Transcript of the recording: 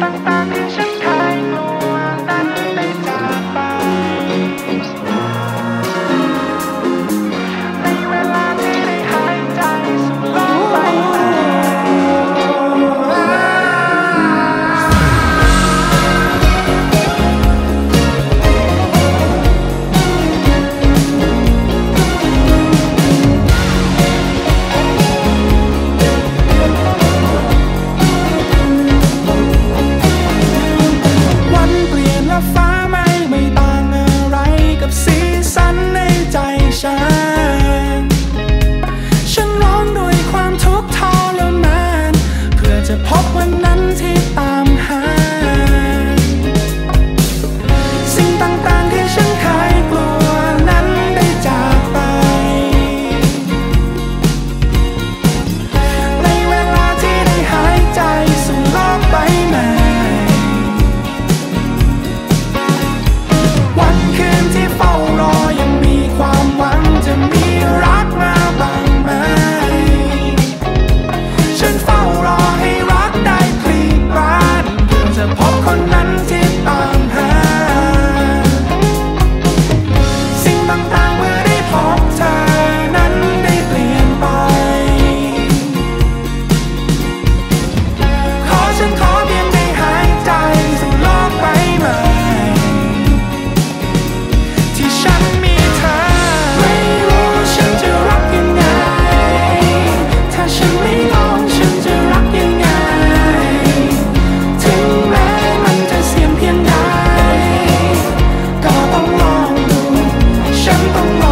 Bye. I'm wrong.